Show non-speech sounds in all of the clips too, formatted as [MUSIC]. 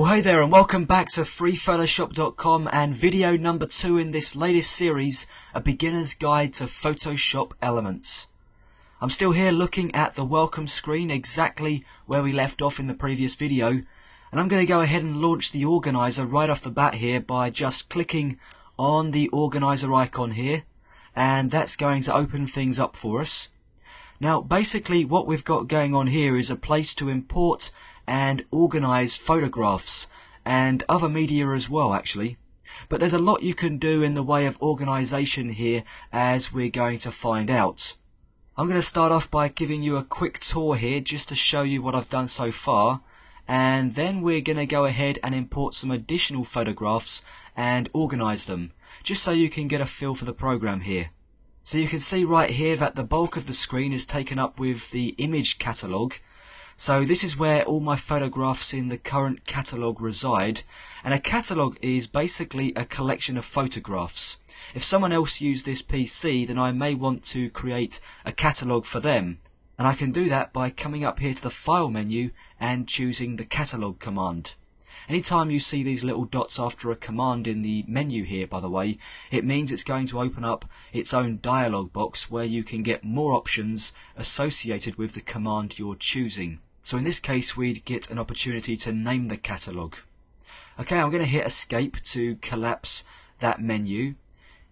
Well hey there and welcome back to 3photoshop.com and video number 2 in this latest series, A Beginner's Guide to Photoshop Elements. I'm still here looking at the welcome screen exactly where we left off in the previous video and I'm going to go ahead and launch the organizer right off the bat here by just clicking on the organizer icon here and that's going to open things up for us. Now basically what we've got going on here is a place to import and organize photographs and other media as well actually. But there's a lot you can do in the way of organization here as we're going to find out. I'm going to start off by giving you a quick tour here just to show you what I've done so far and then we're going to go ahead and import some additional photographs and organize them just so you can get a feel for the program here. So you can see right here that the bulk of the screen is taken up with the image catalogue so this is where all my photographs in the current catalogue reside. And a catalogue is basically a collection of photographs. If someone else used this PC, then I may want to create a catalogue for them. And I can do that by coming up here to the File menu and choosing the Catalogue command. Anytime you see these little dots after a command in the menu here, by the way, it means it's going to open up its own dialog box where you can get more options associated with the command you're choosing. So in this case, we'd get an opportunity to name the catalogue. Okay, I'm going to hit escape to collapse that menu.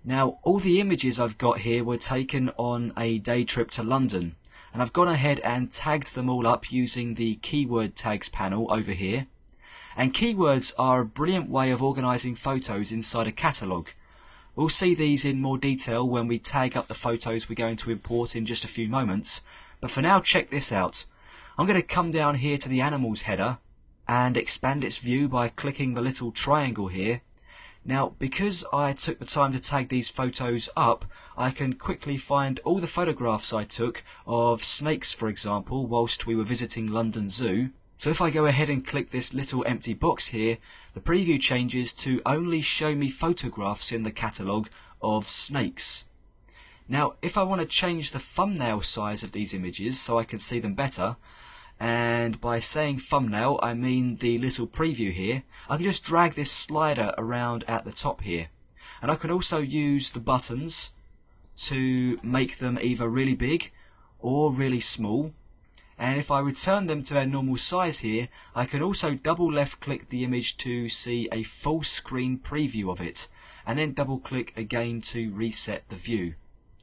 Now, all the images I've got here were taken on a day trip to London. And I've gone ahead and tagged them all up using the keyword tags panel over here. And keywords are a brilliant way of organising photos inside a catalogue. We'll see these in more detail when we tag up the photos we're going to import in just a few moments. But for now, check this out. I'm going to come down here to the animals header and expand its view by clicking the little triangle here. Now, because I took the time to tag these photos up, I can quickly find all the photographs I took of snakes, for example, whilst we were visiting London Zoo. So if I go ahead and click this little empty box here, the preview changes to only show me photographs in the catalogue of snakes. Now, if I want to change the thumbnail size of these images so I can see them better, and by saying thumbnail I mean the little preview here. I can just drag this slider around at the top here. And I can also use the buttons to make them either really big or really small. And if I return them to their normal size here I can also double left click the image to see a full screen preview of it and then double click again to reset the view.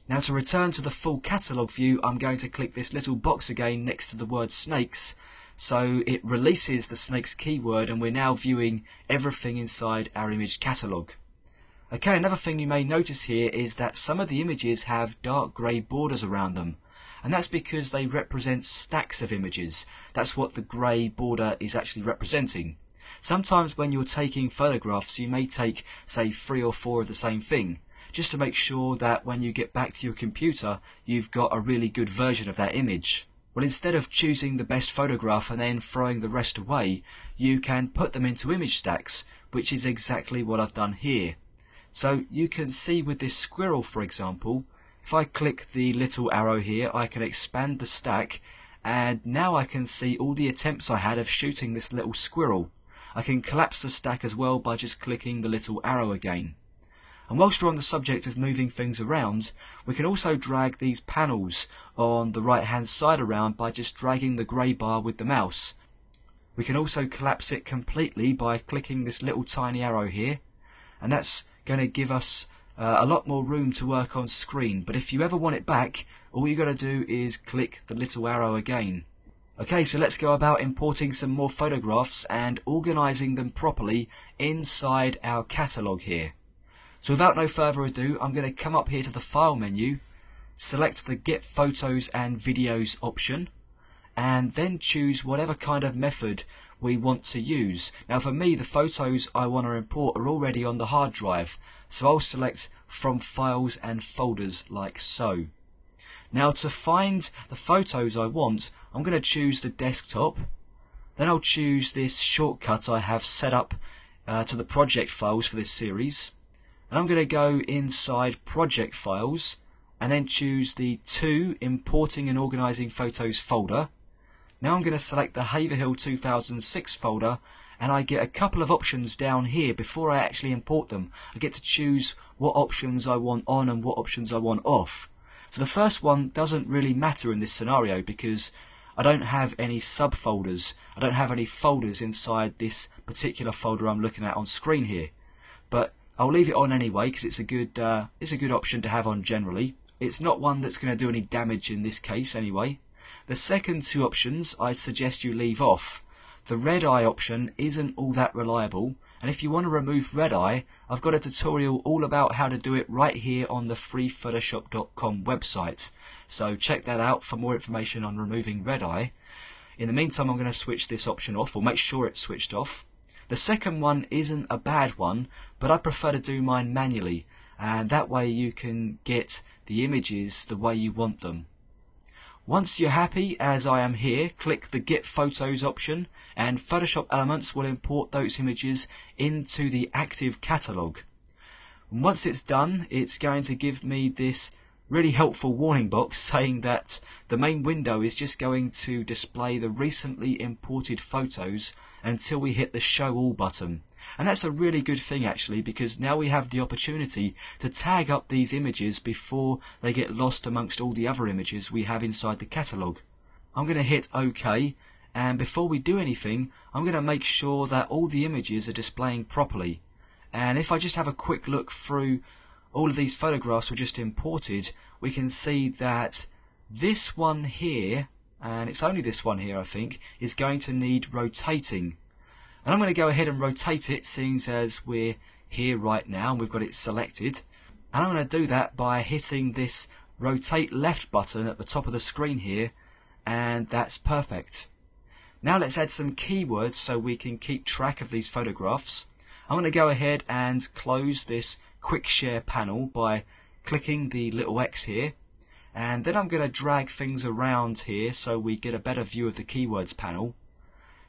Now to return to the full catalogue view, I'm going to click this little box again next to the word snakes. So it releases the snakes keyword and we're now viewing everything inside our image catalogue. Okay, another thing you may notice here is that some of the images have dark grey borders around them. And that's because they represent stacks of images. That's what the grey border is actually representing. Sometimes when you're taking photographs, you may take, say, three or four of the same thing just to make sure that when you get back to your computer, you've got a really good version of that image. Well, instead of choosing the best photograph and then throwing the rest away, you can put them into image stacks, which is exactly what I've done here. So you can see with this squirrel, for example, if I click the little arrow here, I can expand the stack, and now I can see all the attempts I had of shooting this little squirrel. I can collapse the stack as well by just clicking the little arrow again. And whilst we're on the subject of moving things around, we can also drag these panels on the right hand side around by just dragging the grey bar with the mouse. We can also collapse it completely by clicking this little tiny arrow here, and that's going to give us uh, a lot more room to work on screen. But if you ever want it back, all you got to do is click the little arrow again. Okay, so let's go about importing some more photographs and organising them properly inside our catalogue here. So without no further ado, I'm going to come up here to the File menu, select the Get Photos and Videos option, and then choose whatever kind of method we want to use. Now for me, the photos I want to import are already on the hard drive, so I'll select from files and folders like so. Now to find the photos I want, I'm going to choose the desktop, then I'll choose this shortcut I have set up uh, to the project files for this series I'm going to go inside project files and then choose the to importing and organizing photos folder. Now I'm going to select the Haverhill 2006 folder and I get a couple of options down here before I actually import them. I get to choose what options I want on and what options I want off. So the first one doesn't really matter in this scenario because I don't have any subfolders. I don't have any folders inside this particular folder I'm looking at on screen here. I'll leave it on anyway because it's a good uh, it's a good option to have on generally. It's not one that's going to do any damage in this case anyway. The second two options I suggest you leave off. The red eye option isn't all that reliable and if you want to remove red eye I've got a tutorial all about how to do it right here on the 3photoshop.com website. So check that out for more information on removing red eye. In the meantime I'm going to switch this option off or make sure it's switched off. The second one isn't a bad one but I prefer to do mine manually and that way you can get the images the way you want them. Once you're happy, as I am here, click the Get Photos option and Photoshop Elements will import those images into the active catalogue. Once it's done, it's going to give me this really helpful warning box [LAUGHS] saying that the main window is just going to display the recently imported photos until we hit the Show All button. And that's a really good thing actually because now we have the opportunity to tag up these images before they get lost amongst all the other images we have inside the catalogue. I'm going to hit OK and before we do anything I'm going to make sure that all the images are displaying properly. And if I just have a quick look through all of these photographs we just imported we can see that this one here and it's only this one here I think is going to need rotating and I'm going to go ahead and rotate it, seeing as we're here right now and we've got it selected. And I'm going to do that by hitting this rotate left button at the top of the screen here, and that's perfect. Now let's add some keywords so we can keep track of these photographs. I'm going to go ahead and close this quick share panel by clicking the little X here and then I'm going to drag things around here so we get a better view of the keywords panel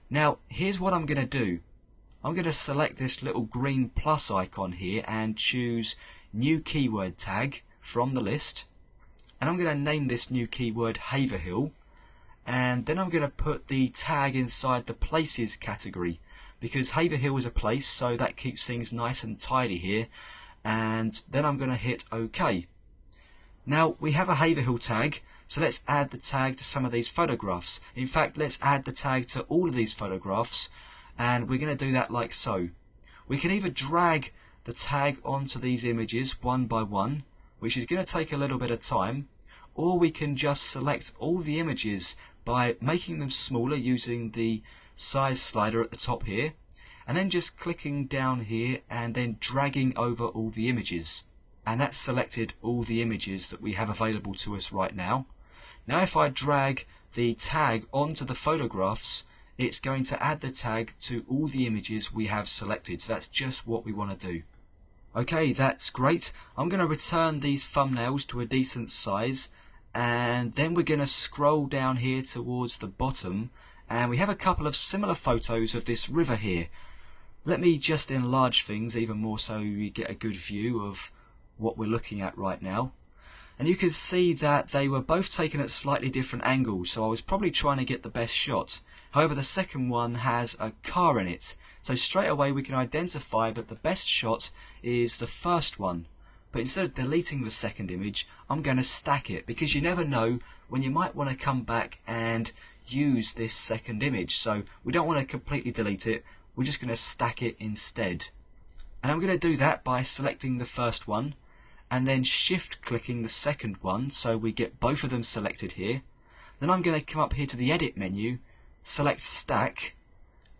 now, here's what I'm going to do. I'm going to select this little green plus icon here and choose new keyword tag from the list. And I'm going to name this new keyword Haverhill. And then I'm going to put the tag inside the places category because Haverhill is a place so that keeps things nice and tidy here. And then I'm going to hit OK. Now we have a Haverhill tag so let's add the tag to some of these photographs. In fact, let's add the tag to all of these photographs and we're going to do that like so. We can either drag the tag onto these images one by one, which is going to take a little bit of time, or we can just select all the images by making them smaller using the size slider at the top here, and then just clicking down here and then dragging over all the images. And that's selected all the images that we have available to us right now. Now if I drag the tag onto the photographs, it's going to add the tag to all the images we have selected. So that's just what we want to do. Okay, that's great. I'm going to return these thumbnails to a decent size and then we're going to scroll down here towards the bottom and we have a couple of similar photos of this river here. Let me just enlarge things even more so we get a good view of what we're looking at right now. And you can see that they were both taken at slightly different angles so I was probably trying to get the best shot however the second one has a car in it so straight away we can identify that the best shot is the first one. But instead of deleting the second image I'm going to stack it because you never know when you might want to come back and use this second image. So we don't want to completely delete it we're just going to stack it instead. And I'm going to do that by selecting the first one and then shift clicking the second one so we get both of them selected here. Then I'm going to come up here to the edit menu, select stack,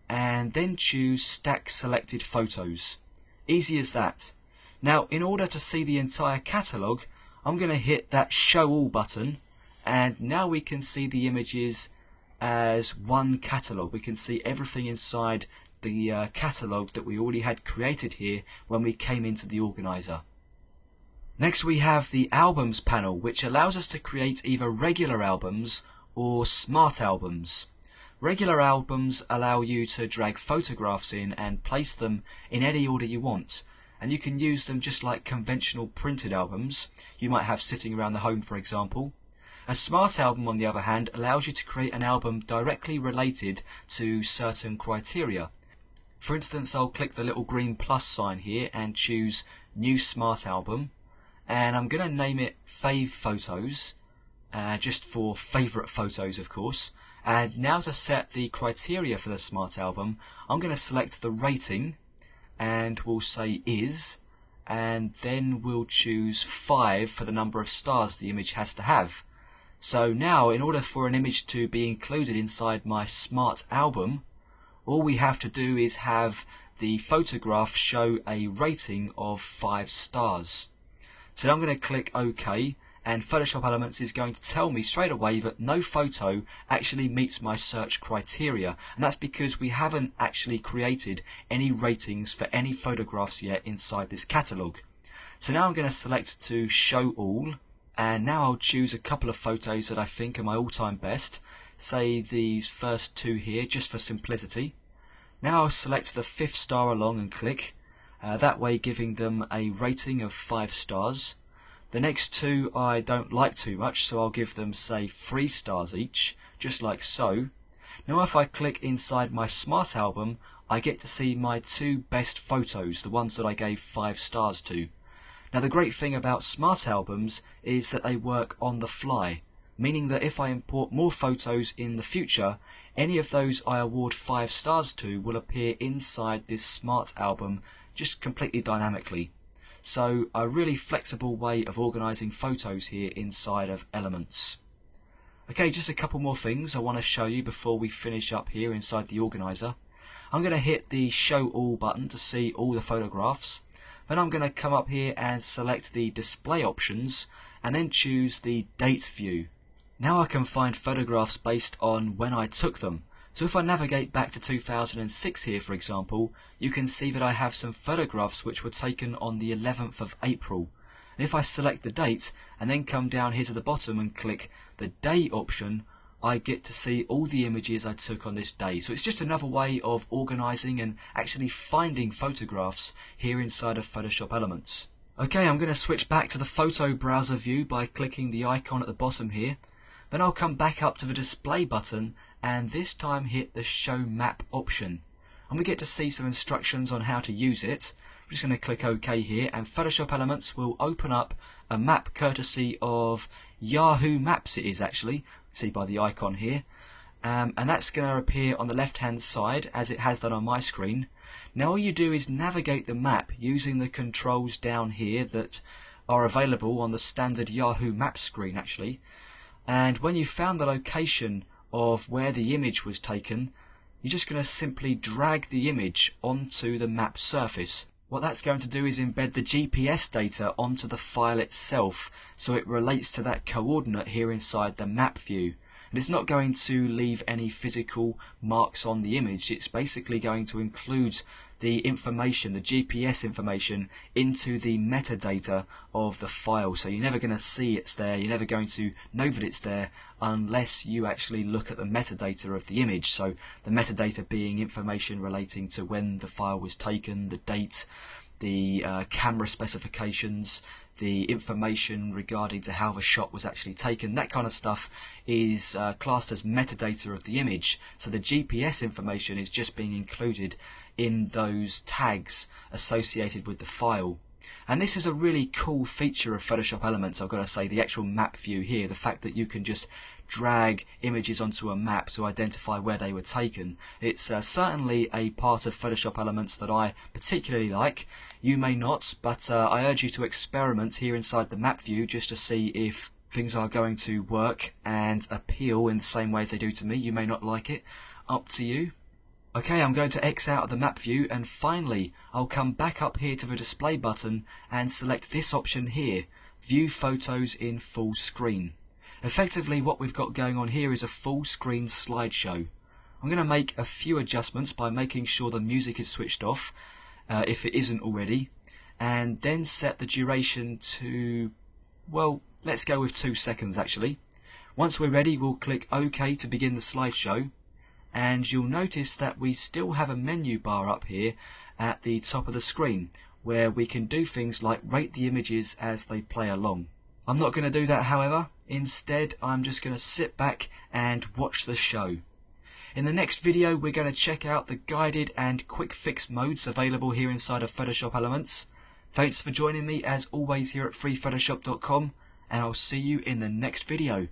and then choose stack selected photos. Easy as that. Now in order to see the entire catalogue, I'm going to hit that show all button and now we can see the images as one catalogue. We can see everything inside the uh, catalogue that we already had created here when we came into the organizer. Next we have the albums panel which allows us to create either regular albums or smart albums. Regular albums allow you to drag photographs in and place them in any order you want and you can use them just like conventional printed albums you might have sitting around the home for example. A smart album on the other hand allows you to create an album directly related to certain criteria For instance, I'll click the little green plus sign here and choose New Smart Album. And I'm going to name it Fave Photos, uh, just for favourite photos, of course. And now to set the criteria for the Smart Album, I'm going to select the rating, and we'll say is, and then we'll choose 5 for the number of stars the image has to have. So now, in order for an image to be included inside my smart album, all we have to do is have the photograph show a rating of 5 stars. So I'm going to click OK and Photoshop Elements is going to tell me straight away that no photo actually meets my search criteria. And that's because we haven't actually created any ratings for any photographs yet inside this catalogue. So now I'm going to select to show all and now I'll choose a couple of photos that I think are my all-time best. Say these first two here just for simplicity. Now I'll select the fifth star along and click uh, that way giving them a rating of five stars. The next two I don't like too much so I'll give them say three stars each just like so. Now if I click inside my smart album I get to see my two best photos the ones that I gave five stars to. Now the great thing about smart albums is that they work on the fly, meaning that if I import more photos in the future, any of those I award 5 stars to will appear inside this smart album just completely dynamically. So a really flexible way of organising photos here inside of Elements. Okay, just a couple more things I want to show you before we finish up here inside the organiser. I'm going to hit the show all button to see all the photographs then I'm going to come up here and select the display options and then choose the date view. Now I can find photographs based on when I took them. So if I navigate back to 2006 here for example, you can see that I have some photographs which were taken on the 11th of April. And if I select the date and then come down here to the bottom and click the day option, I get to see all the images I took on this day. So it's just another way of organizing and actually finding photographs here inside of Photoshop Elements. Okay, I'm going to switch back to the photo browser view by clicking the icon at the bottom here. Then I'll come back up to the display button and this time hit the show map option. And we get to see some instructions on how to use it. I'm just going to click OK here and Photoshop Elements will open up a map courtesy of Yahoo Maps it is actually, see by the icon here. Um, and that's going to appear on the left hand side as it has done on my screen. Now all you do is navigate the map using the controls down here that are available on the standard Yahoo map screen actually. And when you've found the location of where the image was taken, you're just going to simply drag the image onto the map surface. What that's going to do is embed the GPS data onto the file itself so it relates to that coordinate here inside the map view. And it's not going to leave any physical marks on the image, it's basically going to include the information, the GPS information, into the metadata of the file. So you're never going to see it's there, you're never going to know that it's there unless you actually look at the metadata of the image. So the metadata being information relating to when the file was taken, the date, the uh, camera specifications, the information regarding to how the shot was actually taken, that kind of stuff is uh, classed as metadata of the image. So the GPS information is just being included in those tags associated with the file. And this is a really cool feature of Photoshop Elements, I've got to say, the actual map view here, the fact that you can just drag images onto a map to identify where they were taken. It's uh, certainly a part of Photoshop Elements that I particularly like. You may not, but uh, I urge you to experiment here inside the map view just to see if things are going to work and appeal in the same way as they do to me. You may not like it. Up to you. Okay, I'm going to X out of the map view and finally I'll come back up here to the display button and select this option here, view photos in full screen. Effectively what we've got going on here is a full screen slideshow. I'm going to make a few adjustments by making sure the music is switched off uh, if it isn't already and then set the duration to, well, let's go with two seconds actually. Once we're ready we'll click OK to begin the slideshow and you'll notice that we still have a menu bar up here at the top of the screen where we can do things like rate the images as they play along. I'm not going to do that however, instead I'm just going to sit back and watch the show. In the next video we're going to check out the guided and quick fix modes available here inside of Photoshop Elements. Thanks for joining me as always here at 3photoshop.com and I'll see you in the next video.